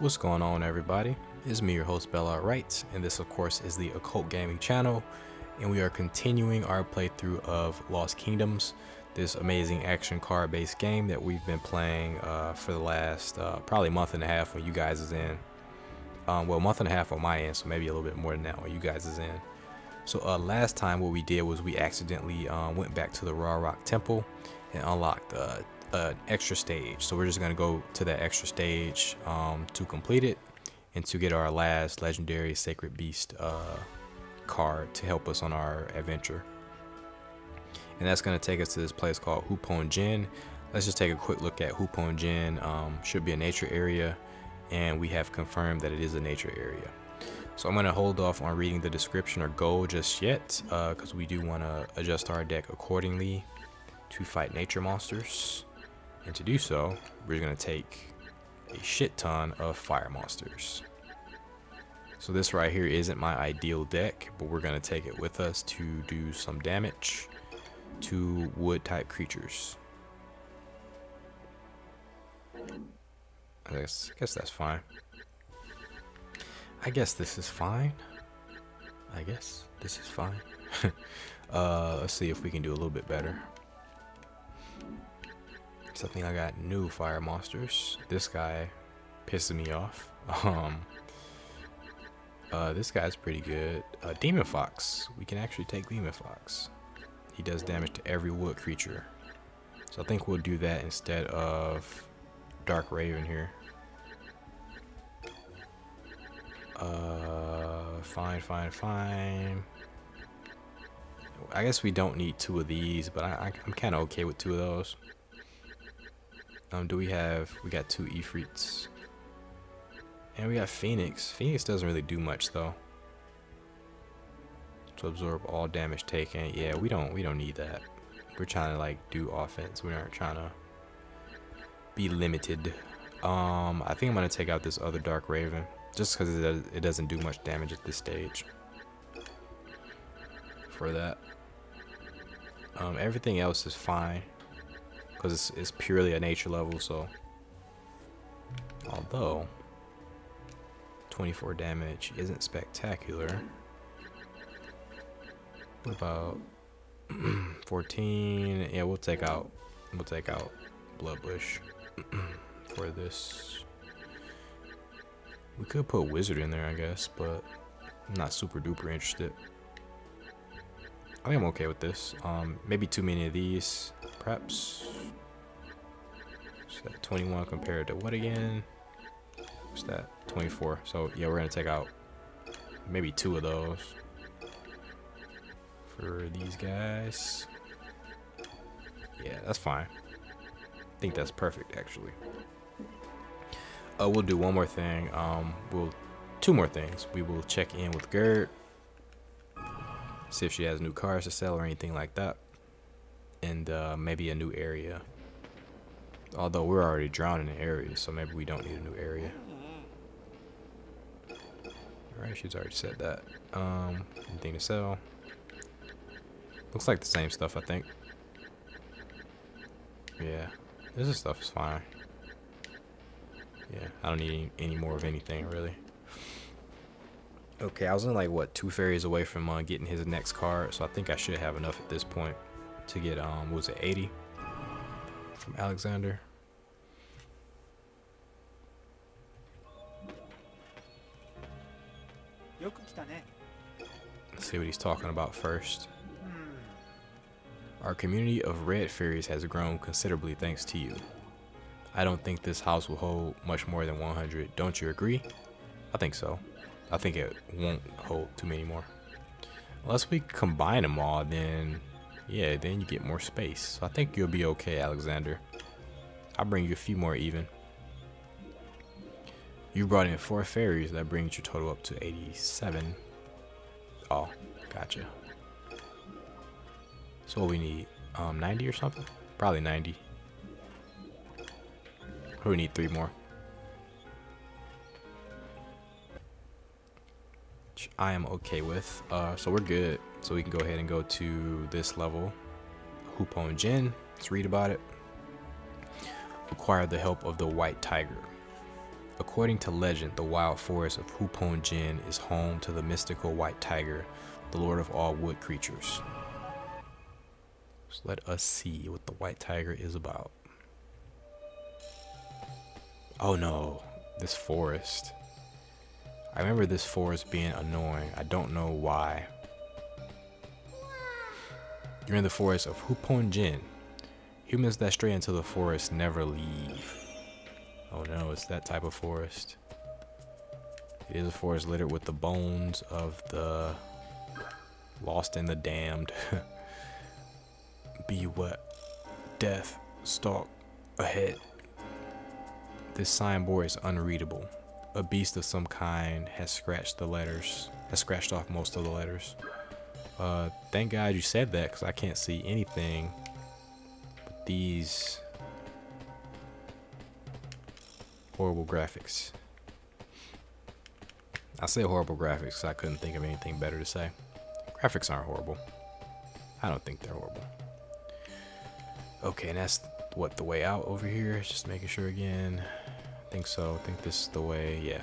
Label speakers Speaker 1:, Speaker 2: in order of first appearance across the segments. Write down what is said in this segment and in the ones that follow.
Speaker 1: What's going on everybody? It's me your host Belart Wright and this of course is the Occult Gaming channel and we are continuing our playthrough of Lost Kingdoms this amazing action card based game that we've been playing uh, for the last uh, probably month and a half when you guys is in um, well month and a half on my end so maybe a little bit more than that when you guys is in so uh, last time what we did was we accidentally um, went back to the Raw Rock Temple and unlocked uh, an extra stage. So we're just going to go to that extra stage um, to complete it and to get our last legendary Sacred Beast uh, card to help us on our adventure. And that's going to take us to this place called Hupon-Jen. Let's just take a quick look at Hupon-Jen. Um, should be a nature area and we have confirmed that it is a nature area. So I'm going to hold off on reading the description or goal just yet because uh, we do want to adjust our deck accordingly to fight nature monsters. And to do so, we're going to take a shit ton of fire monsters. So this right here isn't my ideal deck, but we're going to take it with us to do some damage to wood type creatures. I guess, I guess that's fine. I guess this is fine. I guess this is fine. uh, let's see if we can do a little bit better. Something I got new fire monsters. This guy pisses me off. Um, uh, this guy's pretty good. Uh, Demon Fox. We can actually take Demon Fox. He does damage to every wood creature. So I think we'll do that instead of Dark Raven here. Uh, fine, fine, fine. I guess we don't need two of these, but I, I, I'm kind of okay with two of those. Um, do we have, we got two Ifrits. And we got Phoenix. Phoenix doesn't really do much though. To absorb all damage taken. Yeah, we don't, we don't need that. We're trying to like do offense. We aren't trying to be limited. Um, I think I'm gonna take out this other Dark Raven. Just because it, it doesn't do much damage at this stage. For that. Um, everything else is fine because it's, it's purely a nature level so. Although 24 damage isn't spectacular. What about 14 yeah we'll take out we'll take out bloodbush for this. We could put wizard in there I guess but I'm not super duper interested I think I'm okay with this um maybe too many of these perhaps so 21 compared to what again? What's that? 24. So yeah, we're gonna take out maybe two of those for these guys. Yeah, that's fine. I think that's perfect actually. Uh, we'll do one more thing. Um, we'll two more things. We will check in with Gerd, see if she has new cars to sell or anything like that, and uh, maybe a new area. Although we're already drowning in areas, so maybe we don't need a new area. Alright, she's already said that. Um, anything to sell? Looks like the same stuff, I think. Yeah, this stuff is fine. Yeah, I don't need any more of anything, really. Okay, I was in like, what, two fairies away from uh, getting his next card, so I think I should have enough at this point to get, um, was it 80? from Alexander. Let's see what he's talking about first. Our community of red fairies has grown considerably thanks to you. I don't think this house will hold much more than 100. Don't you agree? I think so. I think it won't hold too many more. Unless we combine them all, then yeah, then you get more space. So I think you'll be okay, Alexander. I'll bring you a few more even. You brought in four fairies. That brings your total up to 87. Oh, gotcha. So we need? Um, 90 or something? Probably 90. We need three more. Which I am okay with. Uh, so we're good. So we can go ahead and go to this level. Hupon-Jen. Let's read about it. Acquire the help of the White Tiger. According to legend, the wild forest of Hupon-Jen is home to the mystical white tiger, the lord of all wood creatures. So let us see what the white tiger is about. Oh no, this forest. I remember this forest being annoying. I don't know why. You're in the forest of Hupon-Jen. Humans that stray into the forest never leave. Oh no, it's that type of forest. It is a forest littered with the bones of the lost and the damned. Be what? Death stalk ahead. This signboard is unreadable. A beast of some kind has scratched the letters, has scratched off most of the letters. Uh, thank God you said that because I can't see anything but these horrible graphics. I say horrible graphics because I couldn't think of anything better to say. Graphics aren't horrible. I don't think they're horrible. Okay, and that's what the way out over here. Just making sure again. Think so. I think this is the way. Yeah.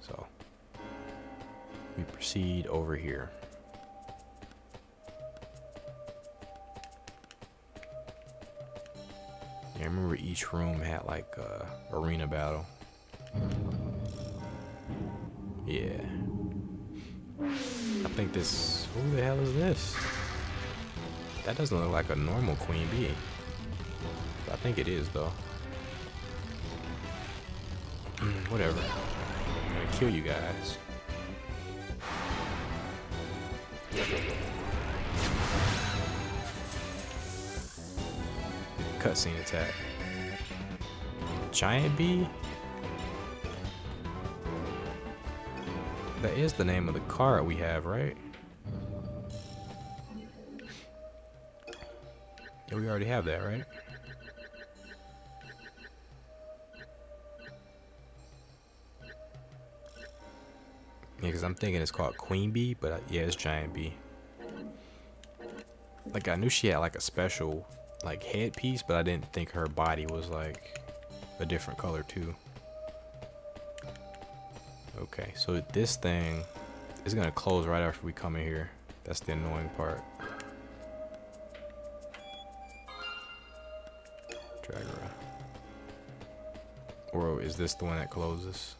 Speaker 1: So we proceed over here. I remember each room had like a arena battle. Yeah. I think this. Who the hell is this? That doesn't look like a normal queen bee. I think it is though. Mm, whatever. I'm gonna kill you guys. Cutscene attack. Giant bee? That is the name of the car we have, right? Yeah, we already have that, right? Because I'm thinking it's called Queen Bee, but uh, yeah, it's Giant Bee. Like, I knew she had like a special, like, headpiece, but I didn't think her body was like a different color too. Okay, so this thing is gonna close right after we come in here. That's the annoying part. Drag around. Or is this the one that closes?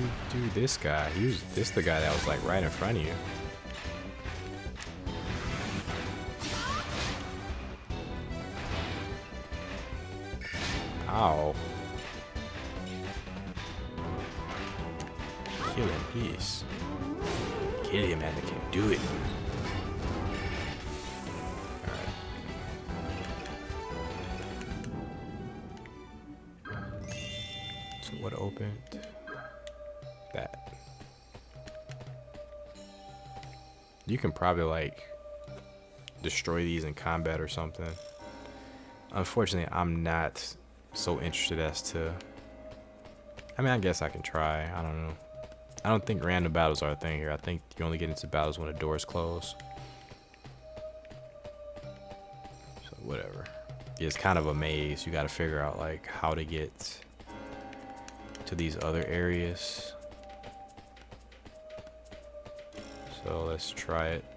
Speaker 1: You do this guy? He was this the guy that was like right in front of you. Probably like destroy these in combat or something. Unfortunately, I'm not so interested as to. I mean, I guess I can try. I don't know. I don't think random battles are a thing here. I think you only get into battles when the doors close. So whatever. It's kind of a maze. You got to figure out like how to get to these other areas. So let's try it.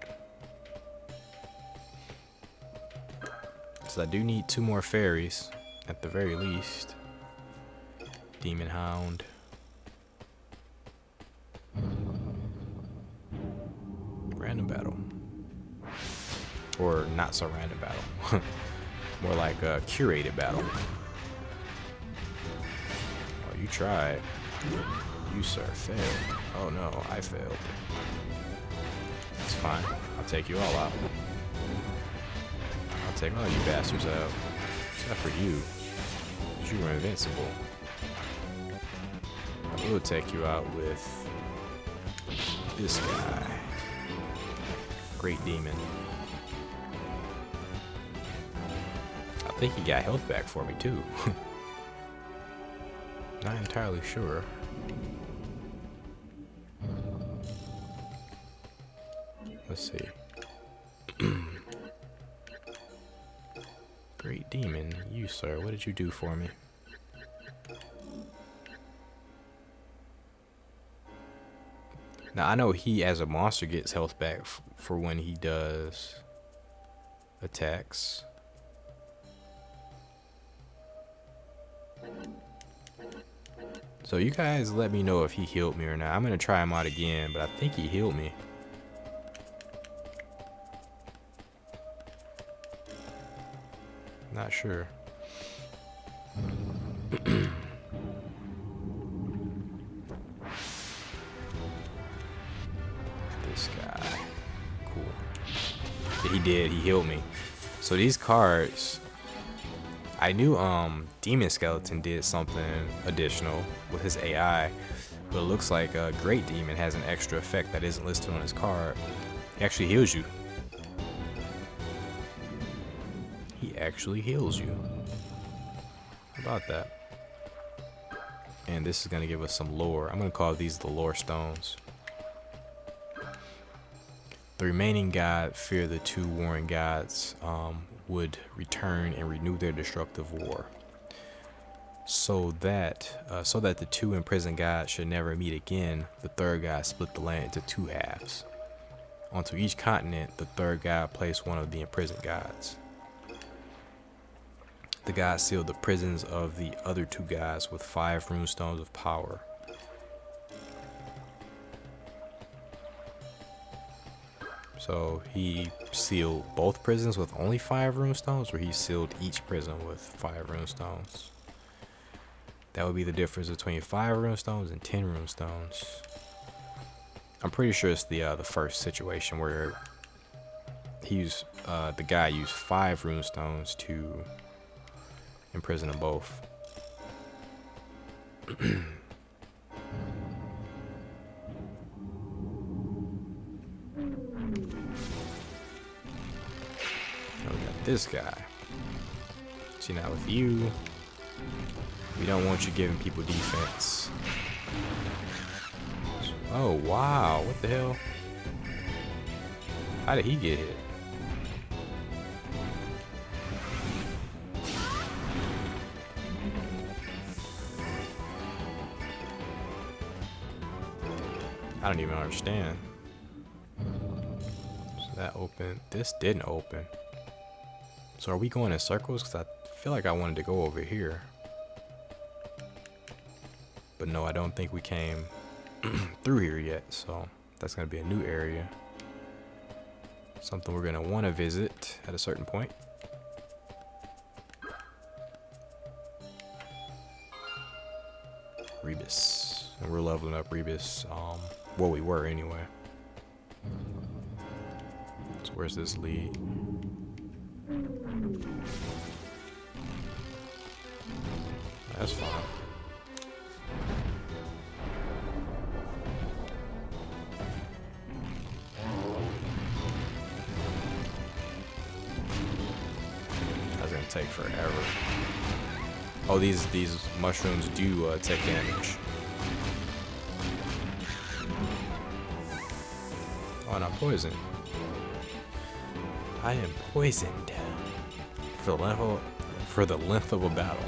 Speaker 1: So I do need two more fairies at the very least. Demon Hound. Random battle. Or not so random battle. More like a curated battle. Oh, you tried. You, sir, failed. Oh no, I failed. It's fine. I'll take you all out. I'll take all oh, you bastards uh, out. Except for you. You were invincible. I will take you out with this guy. Great demon. I think he got health back for me too. Not entirely sure. Did you do for me? Now I know he as a monster gets health back for when he does attacks. So you guys let me know if he healed me or not. I'm gonna try him out again, but I think he healed me. Not sure. This guy. Cool. He did. He healed me. So these cards, I knew um Demon Skeleton did something additional with his AI, but it looks like a Great Demon has an extra effect that isn't listed on his card. He actually heals you. He actually heals you. About that? And this is going to give us some lore. I'm going to call these the lore stones. The remaining god fear the two warring gods um, would return and renew their destructive war. So that uh, so that the two imprisoned gods should never meet again, the third god split the land into two halves. Onto each continent, the third god placed one of the imprisoned gods. The gods sealed the prisons of the other two gods with five runestones of power. So he sealed both prisons with only five runestones, or he sealed each prison with five runestones. That would be the difference between five runestones and ten runestones. I'm pretty sure it's the uh, the first situation where he used uh, the guy used five runestones to imprison them both. this guy. See now with you, we don't want you giving people defense. Oh wow, what the hell? How did he get hit? I don't even understand. So that opened. This didn't open. So are we going in circles? Because I feel like I wanted to go over here. But no, I don't think we came through here yet. So that's going to be a new area. Something we're going to want to visit at a certain point. Rheebus. And we're leveling up Rheebus. Um, well, we were anyway. So where's this lead? That's fine. That's gonna take forever. Oh, these these mushrooms do uh, take damage. Poison. I am poisoned for the level for the length of a battle.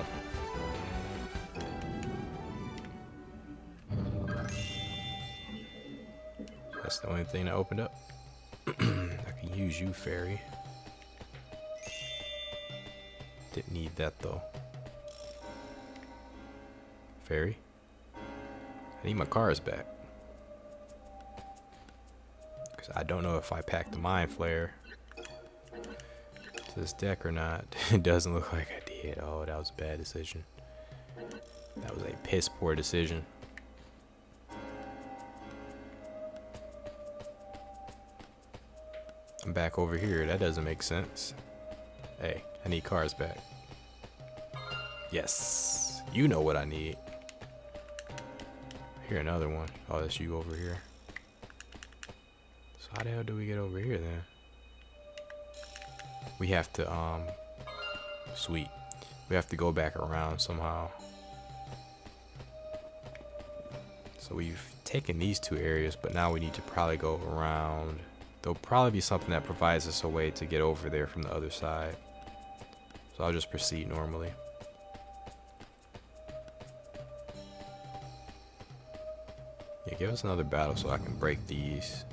Speaker 1: That's the only thing that opened up. I can use you, fairy. Didn't need that though. Fairy? I need my cars back. I don't know if I packed the mind flare to this deck or not. it doesn't look like I did. Oh, that was a bad decision. That was a piss poor decision. I'm back over here. That doesn't make sense. Hey, I need cars back. Yes. You know what I need. Here, another one. Oh, that's you over here. How the hell do we get over here then? We have to, um, sweet. We have to go back around somehow. So we've taken these two areas, but now we need to probably go around there'll probably be something that provides us a way to get over there from the other side. So I'll just proceed normally. Yeah, give us another battle so I can break these.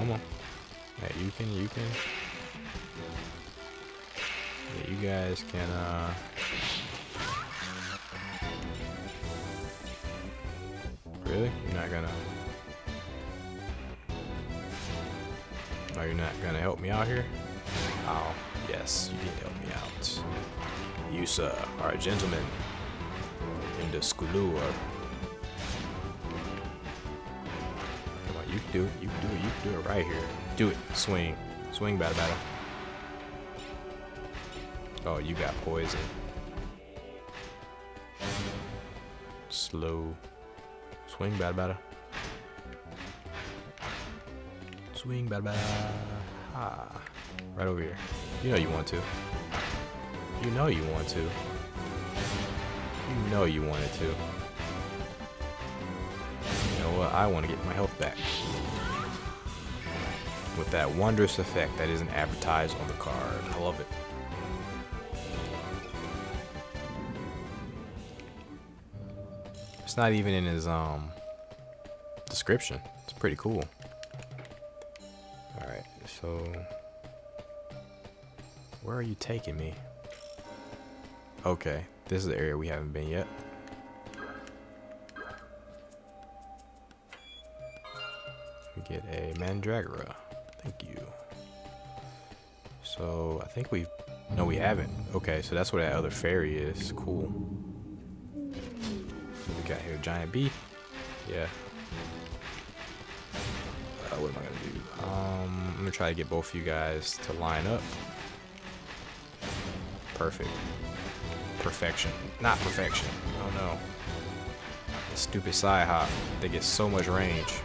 Speaker 1: Come on. Yeah, you can, you can. Yeah, you guys can, uh... Really? You're not gonna... Oh, you're not gonna help me out here? Oh, yes, you did help me out. You, sir, are a gentleman in the Skulua. Do it, you can do it, you can do it right here. Do it, swing. Swing, bada bada. Oh, you got poison. Slow. Swing, bada bada. Swing, bada bada. Ah. Right over here. You know you want to. You know you want to. You know you wanted to. What? I want to get my health back. With that wondrous effect that isn't advertised on the card. I love it. It's not even in his um description. It's pretty cool. Alright, so where are you taking me? Okay, this is the area we haven't been yet. Get a Mandragora. Thank you. So, I think we've, No, we haven't. Okay, so that's where that other fairy is. Cool. We got here? Giant bee? Yeah. Uh, what am I to do? Um, I'm to try to get both of you guys to line up. Perfect perfection. Not perfection. Oh no. The stupid side hop. They get so much range.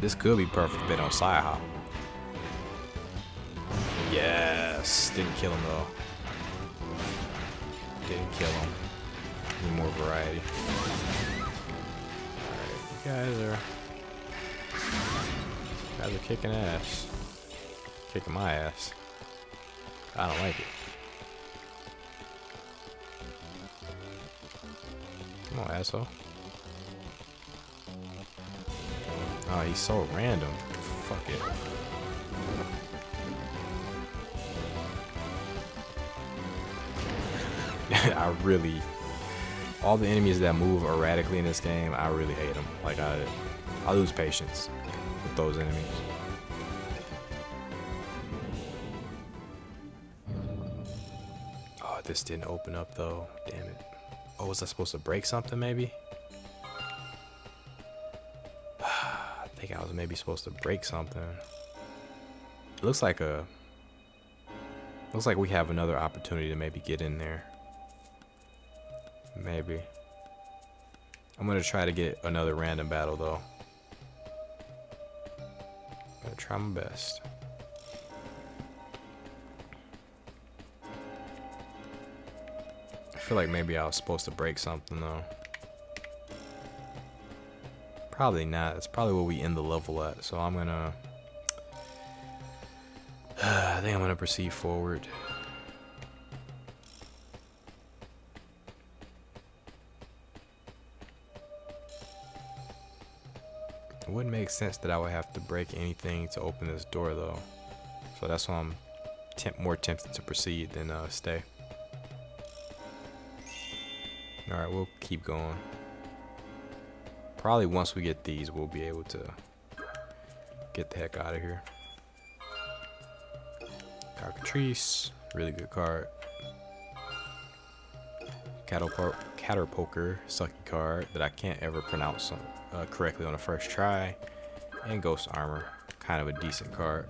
Speaker 1: This could be perfect bit on side hop. Yes. Didn't kill him though. Didn't kill him. Need more variety. Alright, you guys are guys are kicking ass. Kicking my ass. I don't like it. Come on, asshole. Oh, he's so random. Fuck it. I really... All the enemies that move erratically in this game, I really hate them. Like, I, I lose patience with those enemies. Oh, this didn't open up though. Damn it. Oh, was I supposed to break something maybe? Maybe supposed to break something. It looks like a... Looks like we have another opportunity to maybe get in there. Maybe. I'm gonna try to get another random battle though. I'm gonna try my best. I feel like maybe I was supposed to break something though. Probably not. That's probably where we end the level at. So I'm gonna. I think I'm gonna proceed forward. It wouldn't make sense that I would have to break anything to open this door though. So that's why I'm temp more tempted to proceed than uh, stay. Alright, we'll keep going. Probably once we get these, we'll be able to get the heck out of here. Cockatrice, really good card. Caterpoker, sucky card that I can't ever pronounce uh, correctly on the first try. And Ghost Armor, kind of a decent card.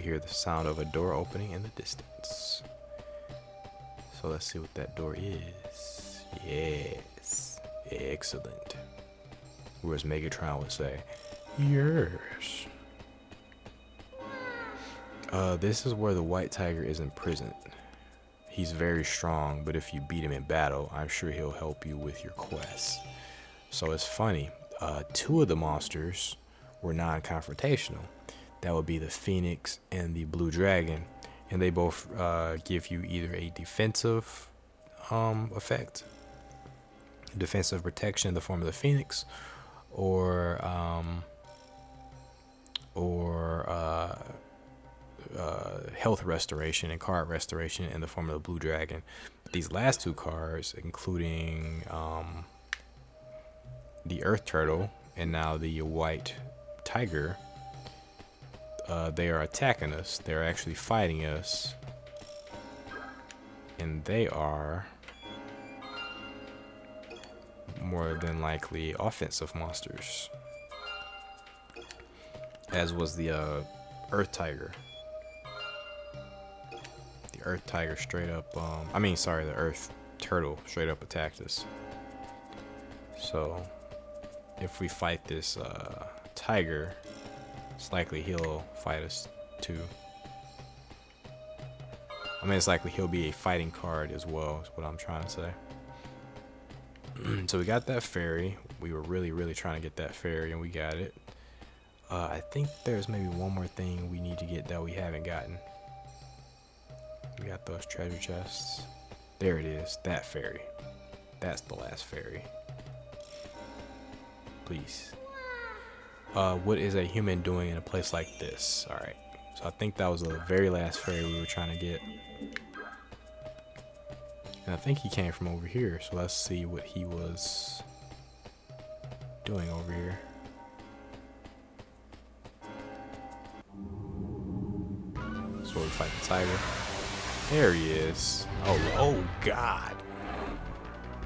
Speaker 1: We hear the sound of a door opening in the distance. So let's see what that door is. Yes. Excellent. Whereas Megatron would say, Yes. Uh, this is where the White Tiger is imprisoned. He's very strong, but if you beat him in battle, I'm sure he'll help you with your quest. So it's funny. Uh, two of the monsters were non-confrontational. That would be the Phoenix and the Blue Dragon, and they both uh, give you either a defensive um, effect, defensive protection in the form of the Phoenix, or um, or uh, uh, health restoration and card restoration in the form of the Blue Dragon. But these last two cards, including um, the Earth Turtle and now the White Tiger, uh, they are attacking us. They're actually fighting us. And they are more than likely offensive monsters. As was the uh, Earth Tiger. The Earth Tiger straight up, um, I mean, sorry, the Earth Turtle straight up attacked us. So, if we fight this uh, Tiger, it's likely he'll fight us too. I mean, it's likely he'll be a fighting card as well, is what I'm trying to say. so we got that fairy. We were really, really trying to get that fairy, and we got it. Uh, I think there's maybe one more thing we need to get that we haven't gotten. We got those treasure chests. There it is, that fairy. That's the last fairy. Please. Uh, what is a human doing in a place like this? Alright, so I think that was the very last fairy we were trying to get. And I think he came from over here, so let's see what he was doing over here. So we fight the tiger. There he is. Oh, oh God.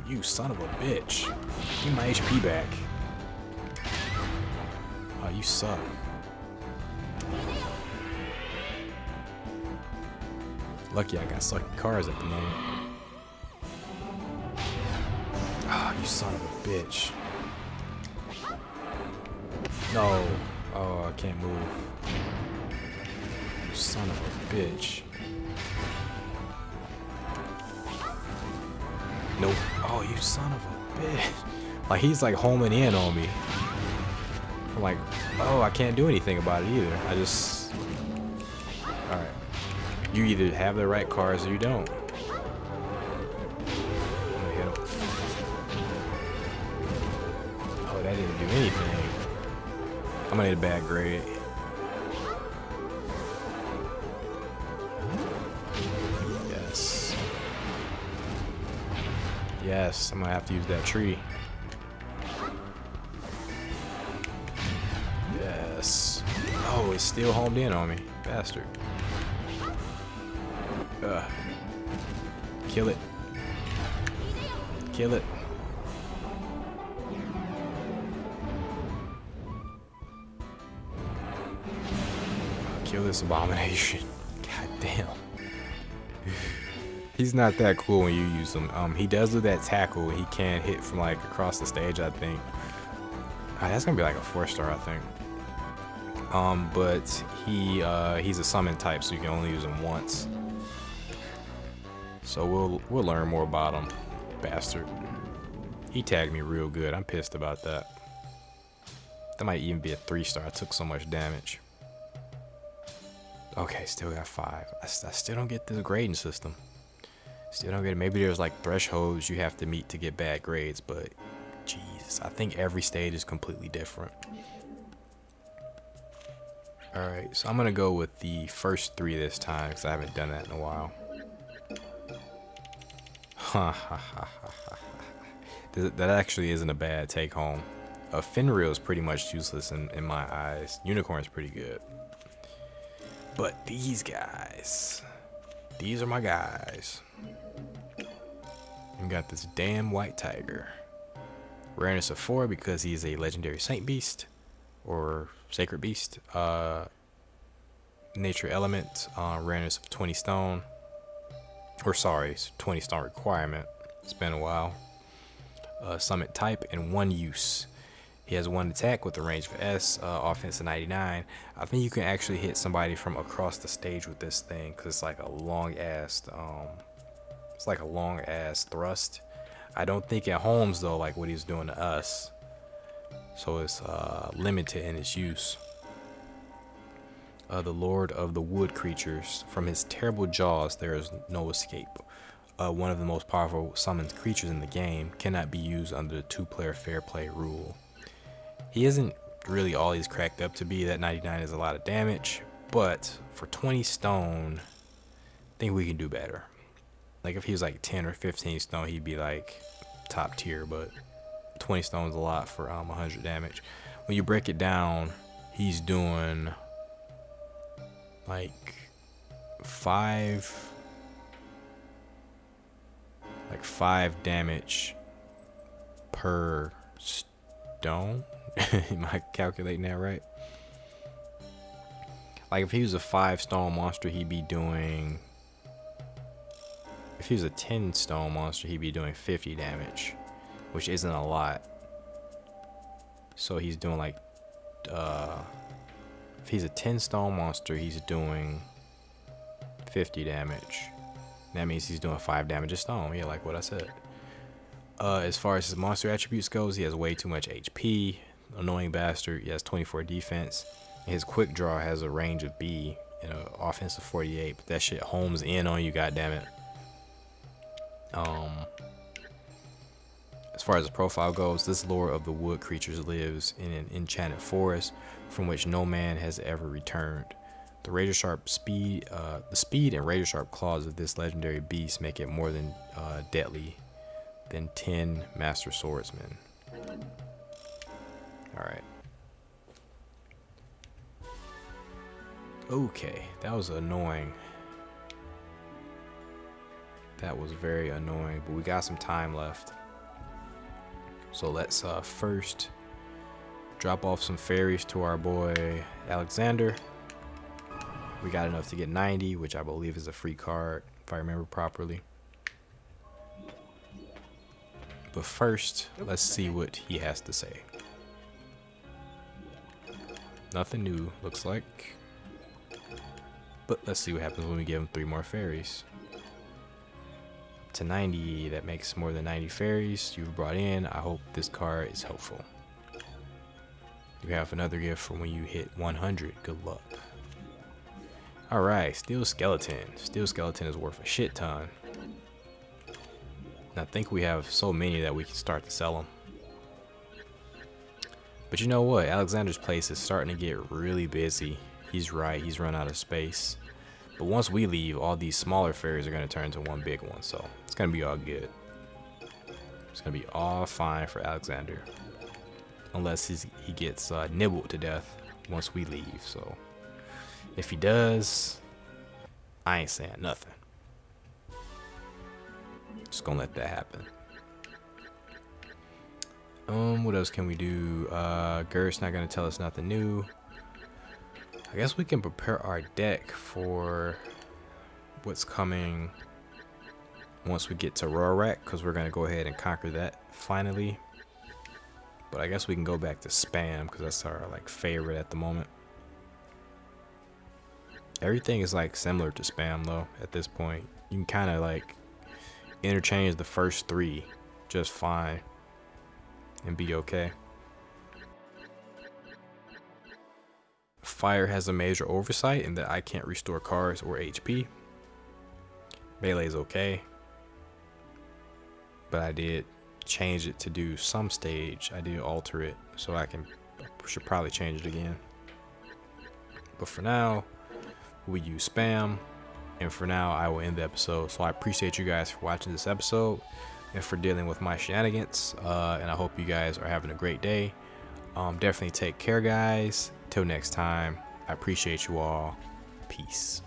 Speaker 1: You son of a bitch. Give my HP back. Oh, you suck. Lucky I got sucky cars at the moment. Ah, oh, you son of a bitch. No. Oh, I can't move. You son of a bitch. Nope. Oh, you son of a bitch. Like, he's like homing in on me. I'm like, oh, I can't do anything about it either. I just... Alright. You either have the right cars or you don't. Oh, that didn't do anything. I'm gonna need a bad grade. Yes. Yes, I'm gonna have to use that tree. Still homed in on me. Bastard. Ugh. Kill it. Kill it. Kill this abomination. God damn. He's not that cool when you use him. Um, he does do that tackle. He can hit from like across the stage, I think. Uh, that's gonna be like a four star, I think. Um, but he uh, he's a summon type, so you can only use him once. So we'll we'll learn more about him, bastard. He tagged me real good. I'm pissed about that. That might even be a three star. I took so much damage. Okay, still got five. I, I still don't get this grading system. Still don't get it. Maybe there's like thresholds you have to meet to get bad grades, but Jesus, I think every stage is completely different. Alright, so I'm going to go with the first three this time because I haven't done that in a while. Ha ha ha ha ha. That actually isn't a bad take home. A uh, Fenrir is pretty much useless in, in my eyes. Unicorn's pretty good. But these guys, these are my guys. We got this damn white tiger. Rareness of 4 because he's a legendary saint beast or sacred beast. Uh, nature element, uh, rareness of 20 stone. Or sorry, 20 stone requirement. It's been a while. uh, summit type, and one use. He has one attack with a range of S, uh, offense of 99. I think you can actually hit somebody from across the stage with this thing because it's like a long ass, um, it's like a long ass thrust. I don't think it homes though, like what he's doing to us. So it's uh, limited in its use. Uh, the Lord of the Wood creatures. From his terrible jaws, there is no escape. Uh, one of the most powerful summoned creatures in the game cannot be used under the two-player fair play rule. He isn't really all he's cracked up to be. That 99 is a lot of damage, but for 20 stone, I think we can do better. Like if he was like 10 or 15 stone, he'd be like top tier, but 20 stones a lot for um 100 damage. When you break it down, he's doing like five like five damage per stone Am I calculating that right? Like if he was a five stone monster, he'd be doing. If he was a 10 stone monster, he'd be doing 50 damage, which isn't a lot. So he's doing like, uh, if he's a 10 stone monster, he's doing 50 damage. That means he's doing 5 damage a stone. Yeah, like what I said. Uh, as far as his monster attributes goes, he has way too much HP annoying bastard. He has 24 defense. His quick draw has a range of B and an offensive 48, but that shit homes in on you, goddammit. Um, far as the profile goes, this lore of the wood creatures lives in an enchanted forest from which no man has ever returned. The razor sharp speed, uh, the speed and razor sharp claws of this legendary beast make it more than uh, deadly than 10 master swordsmen. Alright. Okay, that was annoying. That was very annoying, but we got some time left. So let's uh, first drop off some fairies to our boy Alexander. We got enough to get 90, which I believe is a free card, if I remember properly. But first, let's see what he has to say. Nothing new, looks like. But let's see what happens when we give him three more fairies. To 90, that makes more than 90 fairies you've brought in. I hope this card is helpful. You have another gift for when you hit 100. Good luck. Alright, Steel Skeleton. Steel Skeleton is worth a shit ton. And I think we have so many that we can start to sell them. But you know what? Alexander's place is starting to get really busy. He's right. He's run out of space. But once we leave, all these smaller fairies are going to turn into one big one. So it's to be all good. It's to be all fine for Alexander. Unless he's, he gets uh, nibbled to death once we leave. So if he does, I ain't saying nothing. Just to let that happen. Um, what else can we do? Uh, Gert's not to tell us nothing new. I guess we can prepare our deck for what's coming once we get to Rorrak, because we're going to go ahead and conquer that finally. But I guess we can go back to Spam, because that's our like favorite at the moment. Everything is like similar to Spam though at this point. You can kind of like interchange the first three just fine and be okay. Fire has a major oversight in that I can't restore cards or HP. Melee is okay. But I did change it to do some stage. I did alter it so I can should probably change it again. But for now, we use spam. And for now, I will end the episode. So I appreciate you guys for watching this episode and for dealing with my shenanigans. Uh, and I hope you guys are having a great day. Um, definitely take care, guys. Till next time, I appreciate you all. Peace.